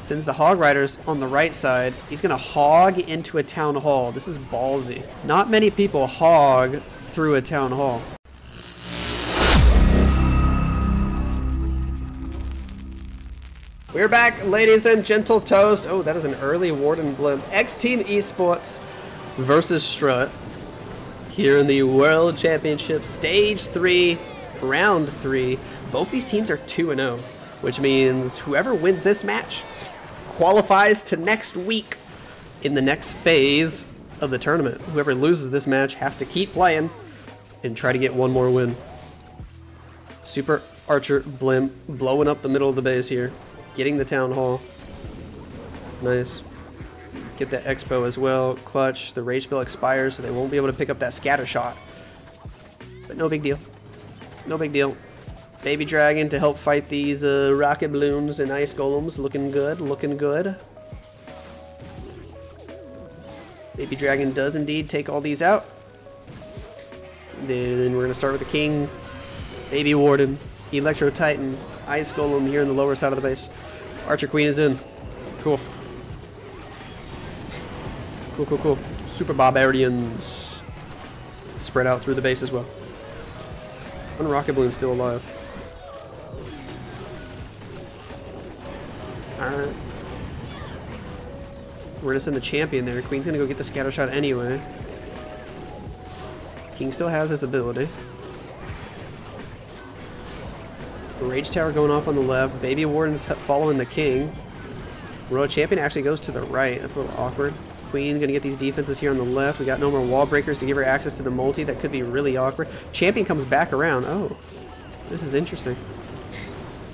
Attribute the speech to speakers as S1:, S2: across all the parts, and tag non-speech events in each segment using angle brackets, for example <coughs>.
S1: Sends the Hog Riders on the right side. He's going to hog into a Town Hall. This is ballsy. Not many people hog through a Town Hall. We're back, ladies and gentle toast. Oh, that is an early Warden blimp. X Team Esports versus Strut here in the World Championship Stage 3, Round 3. Both these teams are 2-0, which means whoever wins this match qualifies to next week in the next phase of the tournament. Whoever loses this match has to keep playing and try to get one more win. Super Archer Blimp blowing up the middle of the base here. Getting the Town Hall. Nice. Get that Expo as well. Clutch. The Rage Bill expires, so they won't be able to pick up that Scatter Shot. But no big deal. No big deal. Baby Dragon to help fight these uh, Rocket Balloons and Ice Golems. Looking good. Looking good. Baby Dragon does indeed take all these out. Then we're going to start with the King. Baby Warden. Electro Titan. Ice Golem here in the lower side of the base. Archer Queen is in. Cool. Cool, cool, cool. Super Barbarians. Spread out through the base as well. One Rocket Balloon still alive. We're gonna send the champion there. Queen's gonna go get the scatter shot anyway. King still has his ability. Rage Tower going off on the left. Baby Warden's following the King. Royal Champion actually goes to the right. That's a little awkward. Queen gonna get these defenses here on the left. We got no more wall breakers to give her access to the multi. That could be really awkward. Champion comes back around. Oh, this is interesting.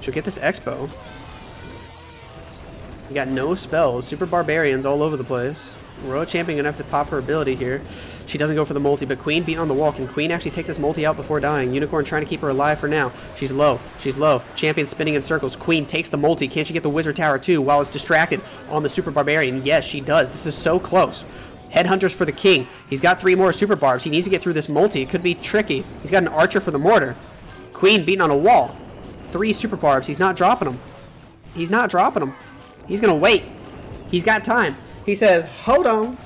S1: She'll get this Expo. Got no spells. Super Barbarians all over the place. Royal Champion gonna have to pop her ability here. She doesn't go for the multi, but Queen beating on the wall. Can Queen actually take this multi out before dying? Unicorn trying to keep her alive for now. She's low. She's low. Champion spinning in circles. Queen takes the multi. Can't she get the Wizard Tower too while it's distracted on the Super Barbarian? Yes, she does. This is so close. Headhunters for the King. He's got three more Super Barbs. He needs to get through this multi. It could be tricky. He's got an Archer for the Mortar. Queen beating on a wall. Three Super Barbs. He's not dropping them. He's not dropping them. He's to wait. He's got time. He says, hold on.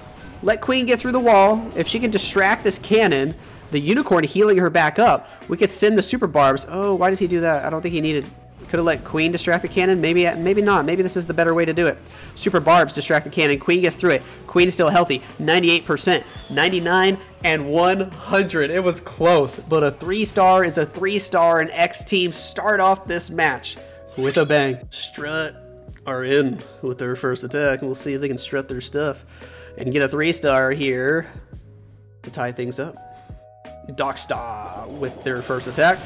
S1: Let Queen get through the wall. If she can distract this cannon, the unicorn healing her back up, we could send the super barbs. Oh, why does he do that? I don't think he needed. Could have let Queen distract the cannon. Maybe, maybe not. Maybe this is the better way to do it. Super barbs distract the cannon. Queen gets through it. Queen is still healthy. 98%, 99, and 100. It was close, but a three star is a three star, and X team start off this match with a bang. Strut are in with their first attack, and we'll see if they can strut their stuff and get a three star here to tie things up. Darkstar with their first attack.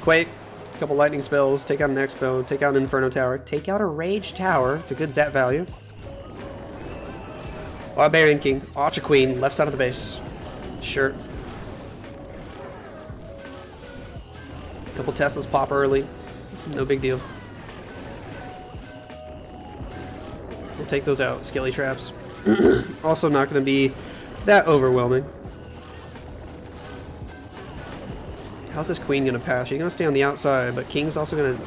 S1: Quake, a couple lightning spells, take out an Expo, take out an Inferno Tower, take out a Rage Tower. It's a good zap value. Barbarian King, Archer Queen, left side of the base. Sure. Couple Teslas pop early. No big deal. We'll take those out. Skelly traps. <coughs> also not going to be that overwhelming. How's this queen going to pass? She's going to stay on the outside, but king's also going to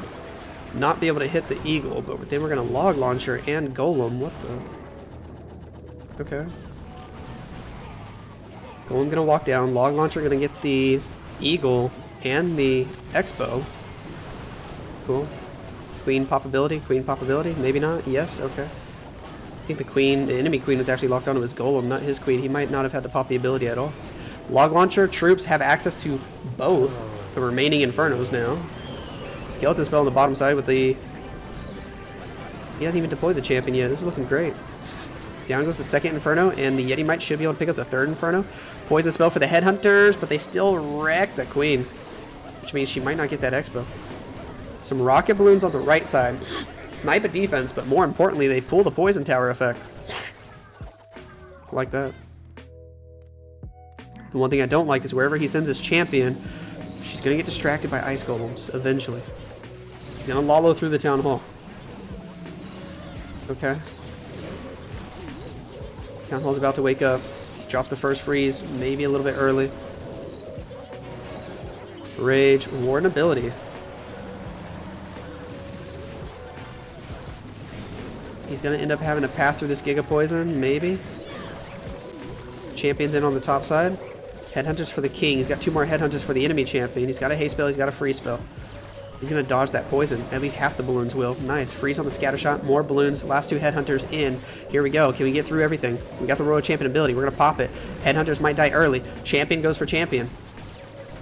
S1: not be able to hit the eagle, but then we're going to log launcher and golem. What the? Okay. Golem going to walk down. Log launcher going to get the eagle and the expo. Cool. Queen popability, queen popability, maybe not, yes, okay. I think the queen, the enemy queen was actually locked onto his golem, not his queen. He might not have had to pop the ability at all. Log launcher troops have access to both the remaining infernos now. Skeleton spell on the bottom side with the... He hasn't even deployed the champion yet. This is looking great. Down goes the second Inferno, and the Yeti Mite should be able to pick up the third Inferno. Poison spell for the Headhunters, but they still wreck the Queen. Which means she might not get that Expo. Some Rocket Balloons on the right side. Snipe a defense, but more importantly, they pull the Poison Tower effect. <laughs> like that. The one thing I don't like is wherever he sends his champion, she's going to get distracted by Ice Golems, eventually. He's going to Lalo through the Town Hall. Okay. Town Hall's about to wake up. Drops the first freeze, maybe a little bit early. Rage, Warden ability. He's going to end up having to path through this Giga Poison, maybe. Champion's in on the top side. Headhunters for the king. He's got two more headhunters for the enemy champion. He's got a haste spell. He's got a free spell. He's going to dodge that poison. At least half the balloons will. Nice. Freeze on the scatter shot. More balloons. Last two headhunters in. Here we go. Can we get through everything? We got the royal champion ability. We're going to pop it. Headhunters might die early. Champion goes for champion.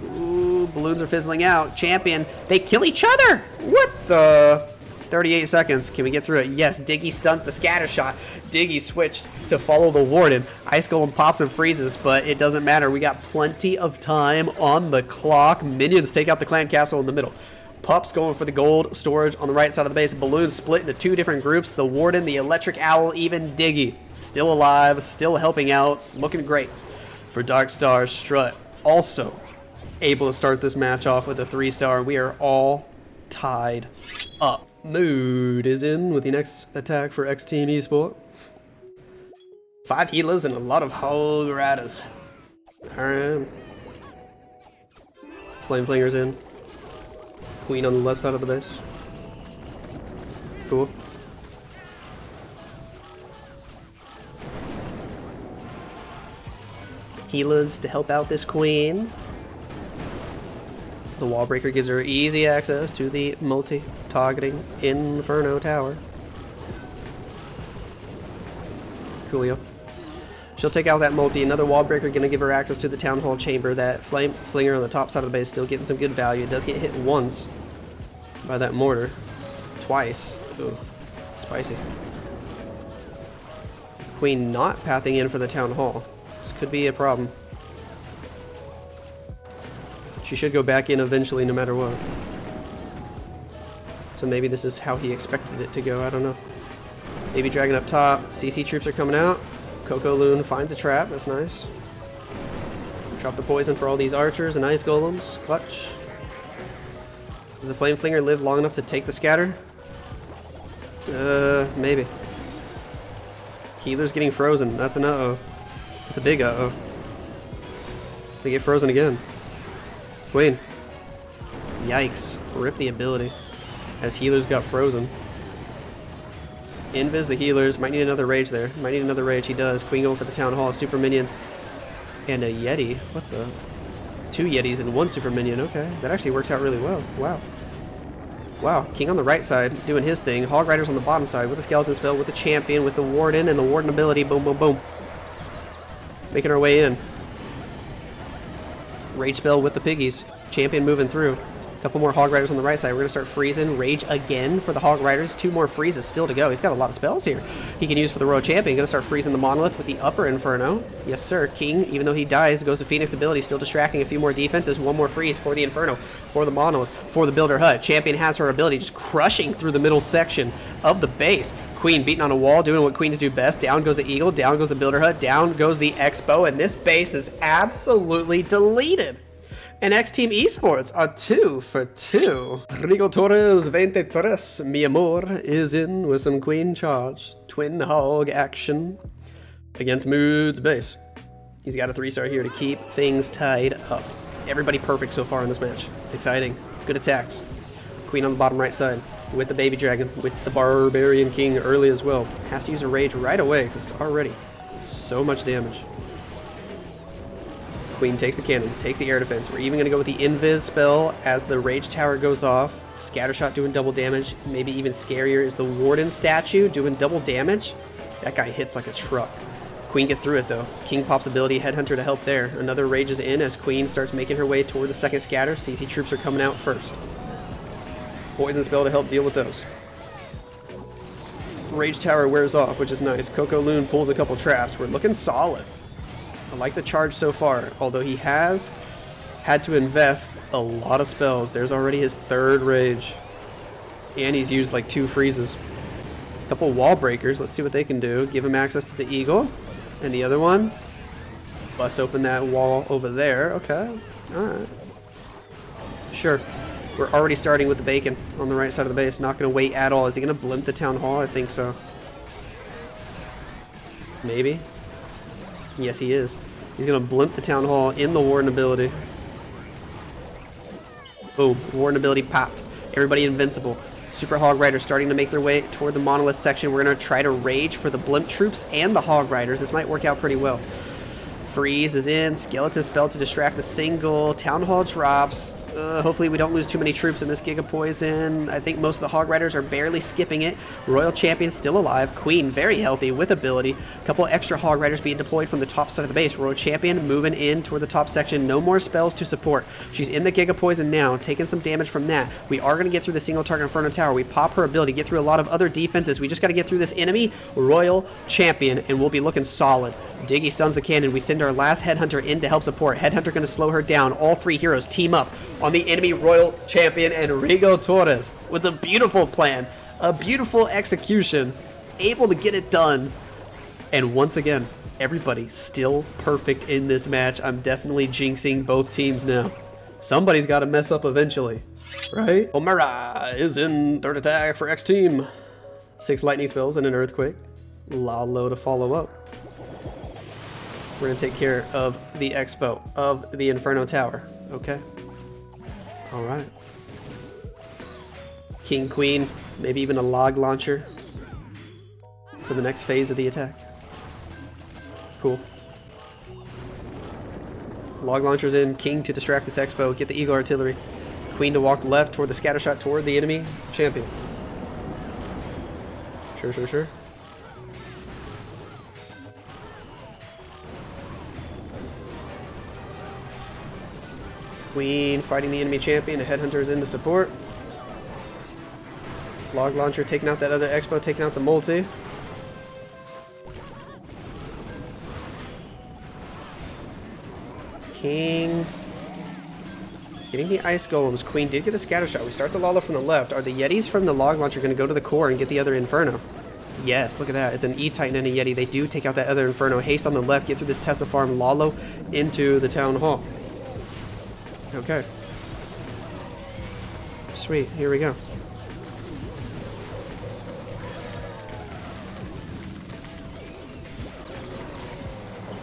S1: Ooh, balloons are fizzling out. Champion. They kill each other. What the? 38 seconds. Can we get through it? Yes. Diggy stuns the scatter shot. Diggy switched to follow the warden. Ice Golem pops and freezes, but it doesn't matter. We got plenty of time on the clock. Minions take out the clan castle in the middle. Pups going for the gold storage on the right side of the base. Balloons split into two different groups. The warden, the electric owl, even Diggy. Still alive, still helping out. Looking great for Dark Star Strut. Also able to start this match off with a three star. We are all tied up. Mood is in with the next attack for X Team Esport. Five healers and a lot of Hog Riders. Alright. Flame Flinger's in. Queen on the left side of the base. Cool. Healers to help out this queen. The wall breaker gives her easy access to the multi-targeting Inferno Tower. Coolio. She'll take out that multi. Another wall breaker gonna give her access to the Town Hall Chamber. That Flame Flinger on the top side of the base still getting some good value. It does get hit once by that mortar. Twice. Ooh, spicy. Queen not pathing in for the Town Hall. This could be a problem. She should go back in eventually no matter what. So maybe this is how he expected it to go, I don't know. Baby Dragon up top, CC troops are coming out. Coco Loon finds a trap, that's nice. Drop the poison for all these archers and ice golems. Clutch. Does the Flame Flinger live long enough to take the scatter? Uh, maybe. Healer's getting frozen. That's an uh-oh. That's a big uh-oh. They get frozen again. Queen. Yikes. Rip the ability. As healers got frozen. Invis the healers. Might need another rage there. Might need another rage. He does. Queen going for the town hall. Super minions. And a Yeti. What the? Two Yetis and one super minion. Okay. That actually works out really well. Wow. Wow. King on the right side doing his thing. Hog Riders on the bottom side with the skeleton spell, with the champion, with the warden, and the warden ability. Boom, boom, boom. Making our way in. Rage spell with the piggies. Champion moving through. A couple more Hog Riders on the right side. We're going to start freezing. Rage again for the Hog Riders. Two more freezes still to go. He's got a lot of spells here. He can use for the Royal Champion. Going to start freezing the Monolith with the Upper Inferno. Yes, sir. King, even though he dies, goes to Phoenix ability. Still distracting a few more defenses. One more freeze for the Inferno, for the Monolith, for the Builder Hut. Champion has her ability just crushing through the middle section of the base. Queen beating on a wall, doing what queens do best. Down goes the Eagle, down goes the Builder Hut, down goes the Expo, and this base is absolutely deleted. And X Team Esports are two for two. Rigo Torres 23, mi amor, is in with some queen charge. Twin hog action against Mood's base. He's got a three star here to keep things tied up. Everybody perfect so far in this match. It's exciting. Good attacks. Queen on the bottom right side with the baby dragon, with the barbarian king early as well. Has to use a rage right away because already so much damage. Queen takes the cannon, takes the air defense. We're even going to go with the invis spell as the rage tower goes off. Scattershot doing double damage. Maybe even scarier is the warden statue doing double damage. That guy hits like a truck. Queen gets through it though. King pops ability, Headhunter to help there. Another rages in as Queen starts making her way toward the second scatter. CC troops are coming out first. Poison spell to help deal with those. Rage Tower wears off, which is nice. Coco Loon pulls a couple traps. We're looking solid. I like the charge so far, although he has had to invest a lot of spells. There's already his third rage. And he's used like two freezes. A couple wall breakers. Let's see what they can do. Give him access to the eagle. And the other one. Bust open that wall over there. Okay. Alright. Sure. We're already starting with the bacon on the right side of the base. Not going to wait at all. Is he going to blimp the town hall? I think so. Maybe. Yes, he is. He's going to blimp the Town Hall in the Warden ability. Boom. Warden ability popped. Everybody invincible. Super Hog Riders starting to make their way toward the Monolith section. We're going to try to rage for the Blimp troops and the Hog Riders. This might work out pretty well. Freeze is in. Skeleton spell to distract the single. Town Hall drops. Uh, hopefully we don't lose too many troops in this Giga Poison. I think most of the Hog Riders are barely skipping it. Royal Champion still alive. Queen very healthy with ability. A couple extra Hog Riders being deployed from the top side of the base. Royal Champion moving in toward the top section. No more spells to support. She's in the Giga Poison now, taking some damage from that. We are going to get through the single target Inferno Tower. We pop her ability, get through a lot of other defenses. We just got to get through this enemy, Royal Champion, and we'll be looking solid. Diggy stuns the cannon. We send our last Headhunter in to help support. Headhunter going to slow her down. All three heroes team up on the enemy royal champion Enrico Torres with a beautiful plan, a beautiful execution, able to get it done. And once again, everybody still perfect in this match. I'm definitely jinxing both teams now. Somebody's got to mess up eventually, right? Homura is in third attack for X team. Six lightning spells and an earthquake. Lalo to follow up. We're gonna take care of the expo of the Inferno Tower. Okay. All right. King, Queen, maybe even a log launcher for the next phase of the attack. Cool. Log launchers in, King to distract this expo, get the Eagle Artillery. Queen to walk left toward the scatter shot toward the enemy champion. Sure, sure, sure. Queen fighting the enemy champion. A headhunter is in to support. Log launcher taking out that other expo, taking out the multi. King. Getting the ice golems. Queen did get the scatter shot. We start the Lala from the left. Are the Yetis from the log launcher going to go to the core and get the other Inferno? Yes, look at that. It's an E-Titan and a Yeti. They do take out that other Inferno. Haste on the left, get through this Tesla farm, Lalo into the town hall. Okay. Sweet, here we go.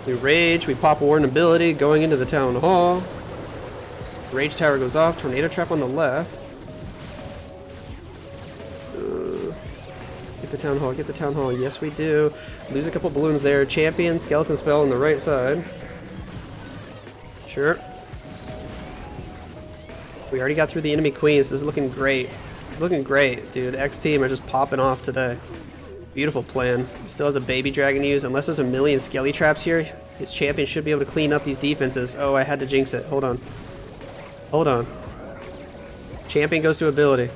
S1: We rage, we pop a Warden ability, going into the town hall. Rage tower goes off, tornado trap on the left. Uh, get the town hall, get the town hall. Yes, we do. Lose a couple balloons there. Champion, skeleton spell on the right side. Sure. We already got through the enemy queens. This is looking great. Looking great, dude. X team are just popping off today. Beautiful plan. Still has a baby dragon to use. Unless there's a million skelly traps here, his champion should be able to clean up these defenses. Oh, I had to jinx it. Hold on. Hold on. Champion goes to ability.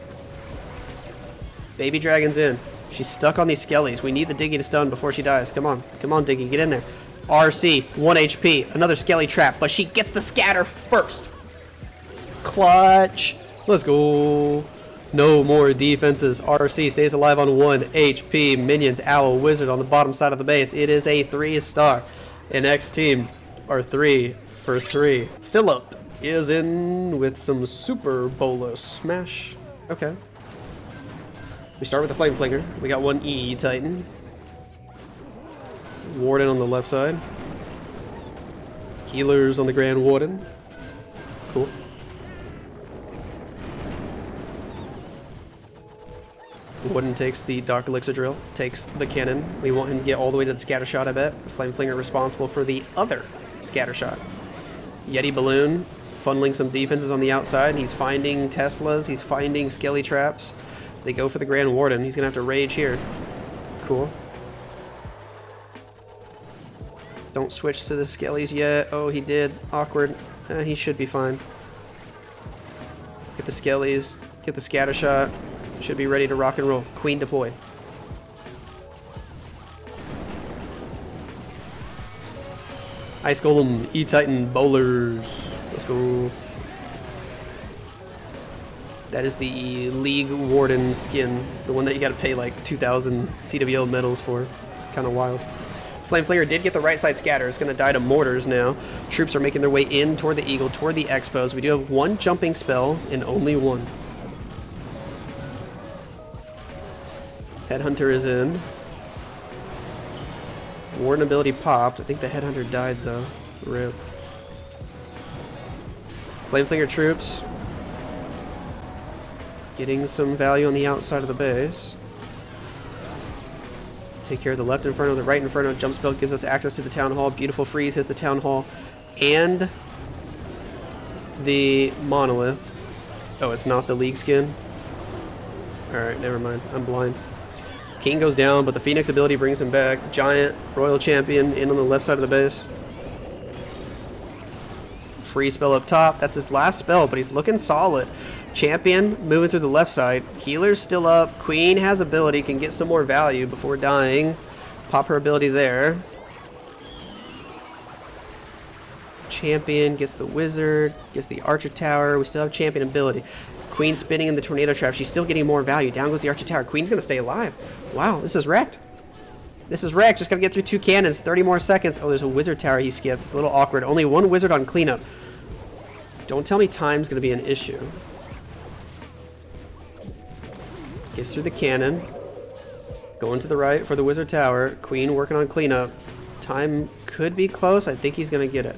S1: Baby dragon's in. She's stuck on these skellies. We need the Diggy to stun before she dies. Come on. Come on, Diggy. Get in there. RC, 1 HP. Another skelly trap, but she gets the scatter first. Clutch. Let's go. No more defenses. RC stays alive on 1 HP. Minions, Owl, Wizard on the bottom side of the base. It is a 3 star. And X team are 3 for 3. Phillip is in with some Super Bowler Smash. Okay. We start with the Flame Flinger. We got one E Titan. Warden on the left side. Healers on the Grand Warden. Warden takes the Dark Elixir Drill, takes the cannon. We want him to get all the way to the scatter shot, I bet. Flame Flinger responsible for the other scatter shot. Yeti Balloon funneling some defenses on the outside. He's finding Teslas, he's finding Skelly Traps. They go for the Grand Warden. He's to have to rage here. Cool. Don't switch to the Skellies yet. Oh, he did. Awkward. Eh, he should be fine. Get the Skellies. Get the scatter shot. Should be ready to rock and roll. Queen deployed. Ice Golem, E-Titan, Bowlers. Let's go. That is the League Warden skin. The one that you gotta pay like 2,000 CWL medals for. It's kind of wild. Flame Flinger did get the right side scatter. It's going to die to mortars now. Troops are making their way in toward the Eagle, toward the Expos. We do have one jumping spell and only one. Headhunter is in. Warden ability popped. I think the Headhunter died though. Rip. Flameflinger troops. Getting some value on the outside of the base. Take care of the left inferno, the right inferno. Jump spell gives us access to the town hall. Beautiful freeze hits the town hall. And the monolith. Oh, it's not the league skin. Alright, never mind. I'm blind. King goes down, but the Phoenix ability brings him back. Giant, Royal Champion in on the left side of the base. Free spell up top. That's his last spell, but he's looking solid. Champion moving through the left side. Healer's still up. Queen has ability, can get some more value before dying. Pop her ability there. Champion gets the wizard, gets the archer tower. We still have champion ability. Queen spinning in the tornado trap. She's still getting more value. Down goes the archer tower. Queen's going to stay alive. Wow, this is wrecked. This is wrecked. Just got to get through two cannons. 30 more seconds. Oh, there's a wizard tower he skipped. It's a little awkward. Only one wizard on cleanup. Don't tell me time's going to be an issue. Gets through the cannon. Going to the right for the wizard tower. Queen working on cleanup. Time could be close. I think he's going to get it.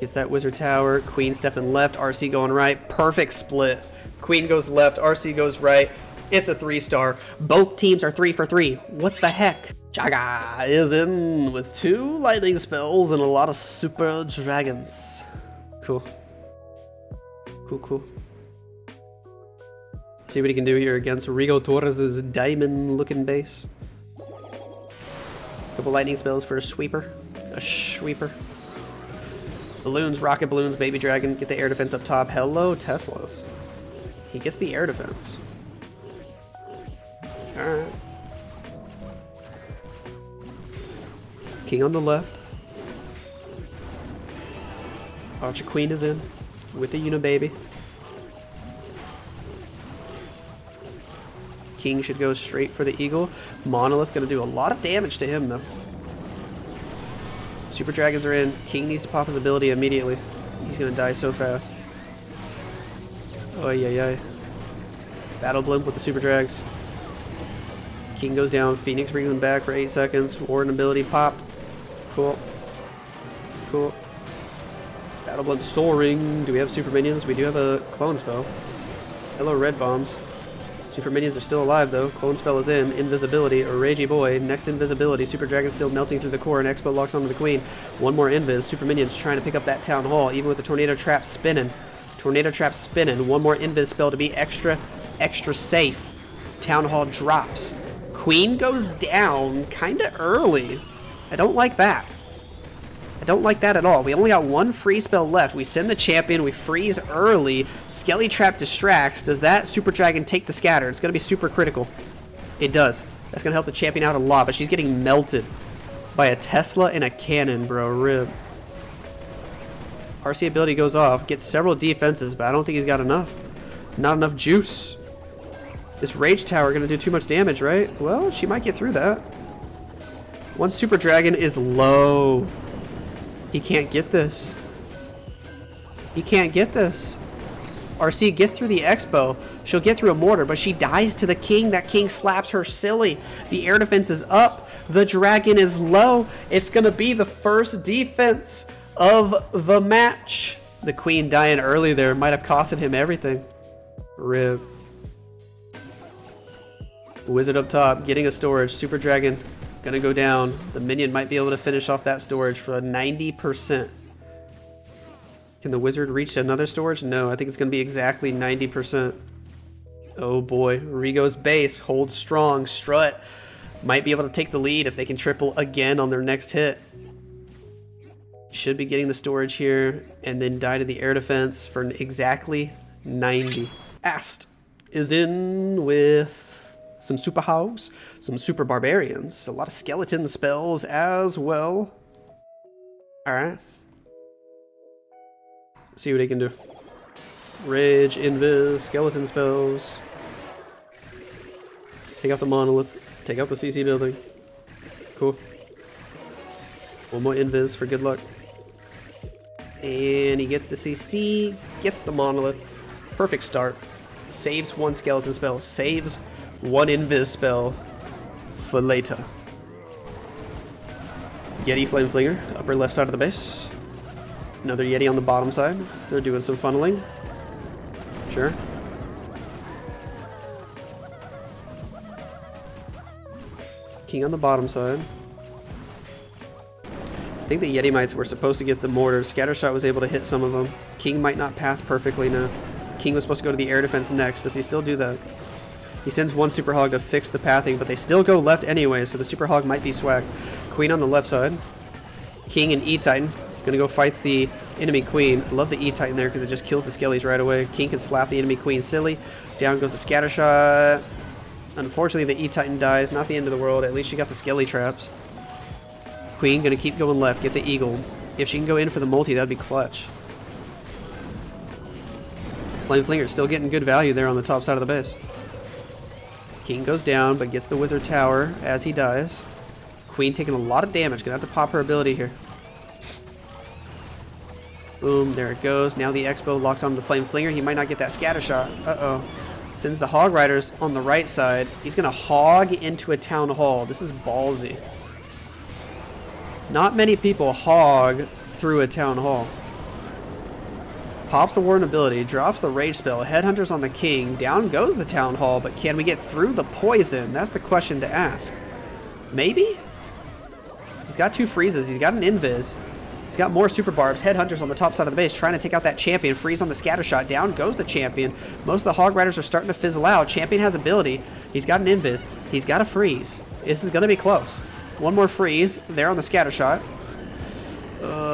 S1: Gets that wizard tower. Queen stepping left. RC going right. Perfect split. Queen goes left. RC goes right. It's a three star. Both teams are three for three. What the heck? JaGa is in with two lightning spells and a lot of super dragons. Cool. Cool, cool. See what he can do here against Rigo Torres' diamond looking base. Couple lightning spells for a sweeper. A sweeper. Balloons, rocket balloons, baby dragon, get the air defense up top. Hello, Teslas. He gets the air defense. Alright. King on the left. Archer Queen is in with the Unibaby. King should go straight for the Eagle. Monolith gonna do a lot of damage to him though. Super Dragons are in. King needs to pop his ability immediately. He's gonna die so fast. Oh yeah yeah. Battle Blimp with the Super Drags. King goes down. Phoenix brings him back for 8 seconds. Warden ability popped. Cool. Cool. Battle Blimp soaring. Do we have super minions? We do have a clone spell. Hello, red bombs. Super minions are still alive though. Clone spell is in. Invisibility. A Ragey boy. Next invisibility. Super dragon still melting through the core and Expo locks onto the queen. One more invis. Super minions trying to pick up that town hall even with the tornado trap spinning. Tornado trap spinning. One more invis spell to be extra, extra safe. Town hall drops. Queen goes down kind of early. I don't like that. Don't like that at all. We only got one free spell left. We send the champion. We freeze early. Skelly Trap distracts. Does that Super Dragon take the scatter? It's going to be super critical. It does. That's going to help the champion out a lot, but she's getting melted by a Tesla and a cannon, bro. Rib. RC ability goes off. Gets several defenses, but I don't think he's got enough. Not enough juice. This Rage Tower going to do too much damage, right? Well, she might get through that. One Super Dragon is low. He can't get this. He can't get this. RC gets through the Expo. She'll get through a mortar, but she dies to the king. That king slaps her silly. The air defense is up. The dragon is low. It's going to be the first defense of the match. The queen dying early there might have costed him everything. Rip. Wizard up top, getting a storage. Super Dragon gonna go down. The minion might be able to finish off that storage for 90%. Can the wizard reach another storage? No, I think it's gonna be exactly 90%. Oh boy, Rigo's base holds strong. Strut might be able to take the lead if they can triple again on their next hit. Should be getting the storage here and then die to the air defense for exactly 90. Ast is in with some super hogs, some super barbarians, a lot of skeleton spells as well. Alright. See what he can do. Rage, Invis, skeleton spells. Take out the monolith. Take out the CC building. Cool. One more Invis for good luck. And he gets the CC, gets the monolith. Perfect start. Saves one skeleton spell, saves one invis spell for later. Yeti Flame Flinger, upper left side of the base. Another Yeti on the bottom side. They're doing some funneling. Sure. King on the bottom side. I think the Yeti Mites were supposed to get the mortar. Scattershot was able to hit some of them. King might not path perfectly now. King was supposed to go to the air defense next. Does he still do that? He sends one Super Hog to fix the pathing, but they still go left anyway, so the Super Hog might be swag. Queen on the left side. King and E-Titan. Gonna go fight the enemy queen. I love the E-Titan there because it just kills the skellies right away. King can slap the enemy queen silly. Down goes the Scattershot. Unfortunately, the E-Titan dies. Not the end of the world. At least she got the skelly traps. Queen gonna keep going left. Get the eagle. If she can go in for the multi, that'd be clutch. Flame Flinger still getting good value there on the top side of the base. King goes down, but gets the Wizard Tower as he dies. Queen taking a lot of damage. Gonna have to pop her ability here. Boom, there it goes. Now the Expo locks on the Flame Flinger. He might not get that scatter shot. Uh-oh. Sends the Hog Riders on the right side. He's to hog into a Town Hall. This is ballsy. Not many people hog through a Town Hall. Pops the Warden ability, drops the Rage spell, Headhunters on the King, down goes the Town Hall, but can we get through the poison? That's the question to ask. Maybe? He's got two freezes, he's got an invis. He's got more super barbs. Headhunters on the top side of the base trying to take out that champion. Freeze on the scatter shot. Down goes the champion. Most of the Hog Riders are starting to fizzle out. Champion has ability. He's got an invis. He's got a freeze. This is going to be close. One more freeze there on the scatter shot.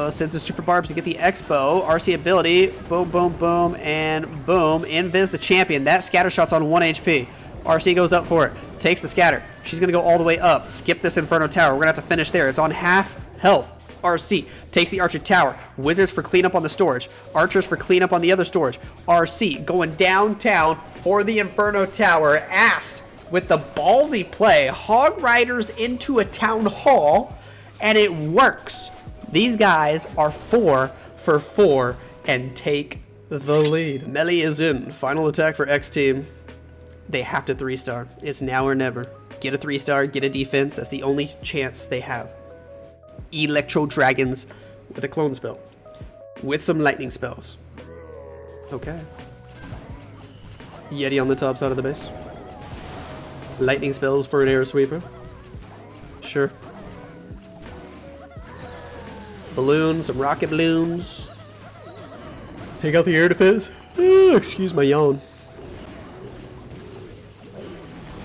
S1: Sends the super barbs to get the expo. RC ability. Boom, boom, boom, and boom. Invis the champion. That scatter shot's on 1 HP. RC goes up for it. Takes the scatter. She's going to go all the way up. Skip this Inferno Tower. We're going to have to finish there. It's on half health. RC takes the Archer Tower. Wizards for cleanup on the storage. Archers for cleanup on the other storage. RC going downtown for the Inferno Tower. Ast with the ballsy play. Hog Riders into a town hall, and it works. These guys are four for four and take the lead. Melie is in. Final attack for X Team. They have to three star. It's now or never. Get a three star, get a defense. That's the only chance they have. Electro Dragons with a clone spell. With some lightning spells. Okay. Yeti on the top side of the base. Lightning spells for an air sweeper. Sure. Balloons, some rocket balloons. Take out the air defense. Ooh, excuse my yawn.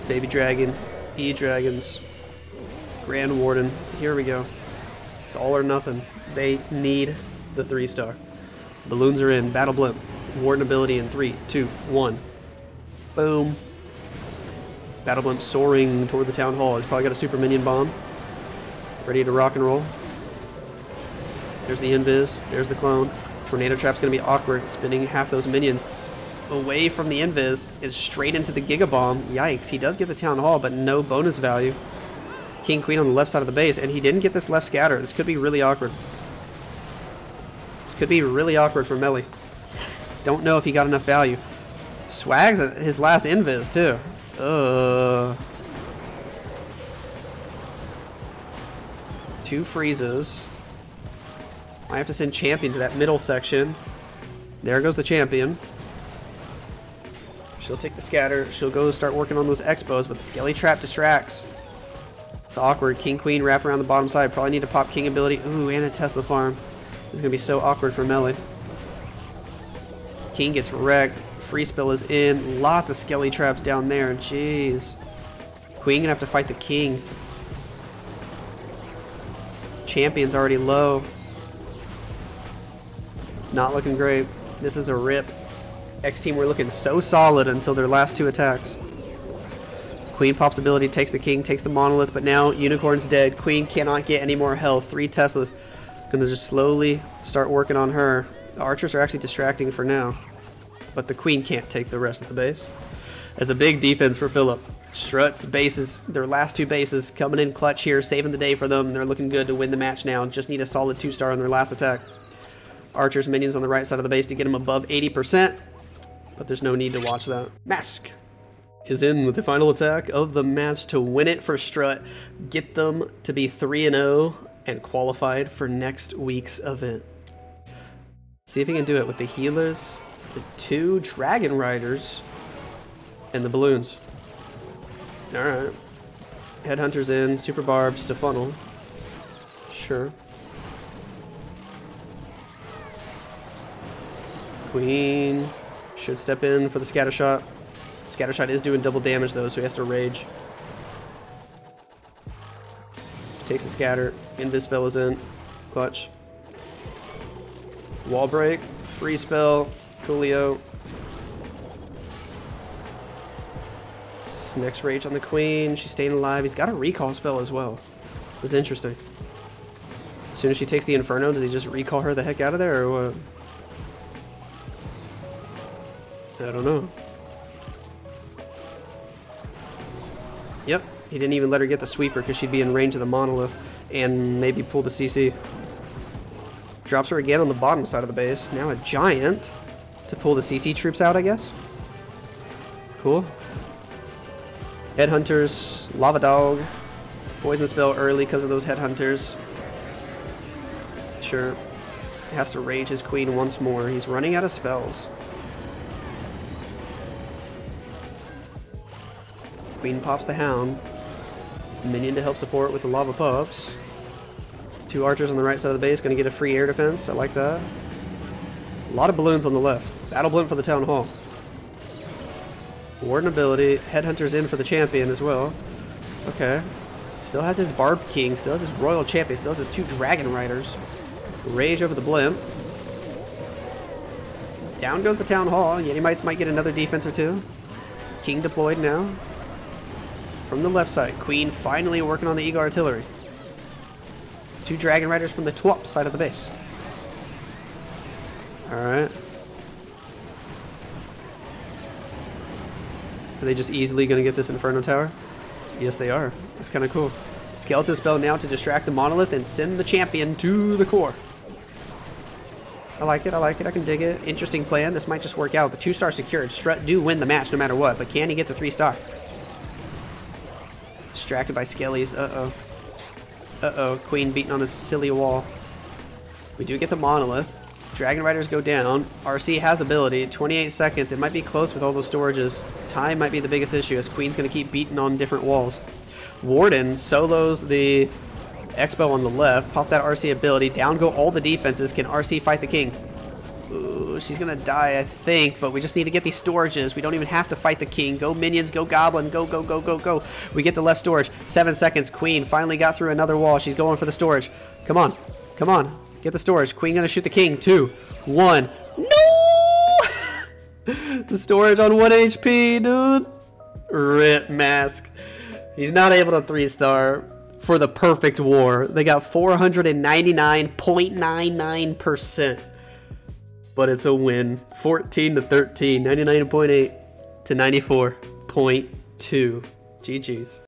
S1: Baby dragon, E-dragons, Grand Warden. Here we go. It's all or nothing. They need the three star. Balloons are in. Battle Blimp. Warden ability in three, two, one. Boom. Battle Blimp soaring toward the town hall. He's probably got a super minion bomb. Ready to rock and roll. There's the invis. There's the clone. Tornado Trap's going to be awkward. Spinning half those minions away from the invis and straight into the Giga Bomb. Yikes. He does get the town hall, but no bonus value. King Queen on the left side of the base, and he didn't get this left scatter. This could be really awkward. This could be really awkward for Melie. Don't know if he got enough value. Swag's his last invis, too. Uh. Two freezes. I have to send Champion to that middle section. There goes the Champion. She'll take the scatter. She'll go start working on those expos, but the Skelly Trap distracts. It's awkward. King, Queen, wrap around the bottom side. Probably need to pop King ability. Ooh, and a Tesla farm. This is going to be so awkward for Melie. King gets wrecked. Free spill is in. Lots of Skelly traps down there. Jeez. Queen going to have to fight the King. Champion's already low. Not looking great. This is a rip. X team were looking so solid until their last two attacks. Queen pops ability, takes the king, takes the monolith, but now Unicorn's dead. Queen cannot get any more health. Three Teslas. Gonna just slowly start working on her. The archers are actually distracting for now. But the queen can't take the rest of the base. As a big defense for Phillip. Struts, bases, their last two bases coming in clutch here, saving the day for them. They're looking good to win the match now. Just need a solid two star on their last attack. Archers, minions on the right side of the base to get them above 80%. But there's no need to watch that. Mask is in with the final attack of the match to win it for Strut, get them to be 3 0 and qualified for next week's event. See if he can do it with the healers the two Dragon Riders and the balloons. Alright. Headhunters in, Super Barbs to funnel. Sure. Queen should step in for the scatter shot. Scatter shot is doing double damage though, so he has to rage. Takes the scatter. Invis spell is in. Clutch. Wall break. Free spell. Coolio. Next rage on the queen. She's staying alive. He's got a recall spell as well. This is interesting. As soon as she takes the Inferno, does he just recall her the heck out of there or what? I don't know. Yep, he didn't even let her get the sweeper because she'd be in range of the monolith and maybe pull the CC. Drops her again on the bottom side of the base. Now a giant to pull the CC troops out, I guess. Cool. Headhunters, Lava Dog, Poison Spell early because of those Headhunters. Sure. Has to rage his queen once more. He's running out of spells. Queen pops the Hound. Minion to help support with the Lava Pups. Two archers on the right side of the base, gonna get a free air defense. I like that. A lot of balloons on the left. Battle Blimp for the Town Hall. Warden ability. Headhunter's in for the champion as well. Okay. Still has his Barb King, still has his Royal Champion, still has his two Dragon Riders. Rage over the Blimp. Down goes the Town Hall. Yeti Mites might get another defense or two. King deployed now. From the left side, Queen finally working on the Eagle Artillery. Two Dragon Riders from the top side of the base. Alright. Are they just easily going to get this Inferno Tower? Yes, they are. That's kind of cool. Skeleton spell now to distract the Monolith and send the champion to the core. I like it. I like it. I can dig it. Interesting plan. This might just work out. The two-star secured. Strut do win the match no matter what, but can he get the three-star? Distracted by Skellies. Uh-oh. Uh-oh. Queen beating on a silly wall. We do get the Monolith. Dragon Riders go down. RC has ability. 28 seconds. It might be close with all those storages. Time might be the biggest issue as Queen's going to keep beating on different walls. Warden solos the Expo on the left. Pop that RC ability. Down go all the defenses. Can RC fight the King? She's to die, I think, but we just need to get these storages. We don't even have to fight the King. Go Minions, go Goblin, go, go, go, go, go. We get the left storage. Seven seconds. Queen finally got through another wall. She's going for the storage. Come on. Come on. Get the storage. Queen gonna shoot the king. Two, one. No! <laughs> the storage on one HP, dude. Rip mask. He's not able to three star for the perfect war. They got 499.99%. But it's a win. 14 to 13. 99.8 to 94.2. GG's.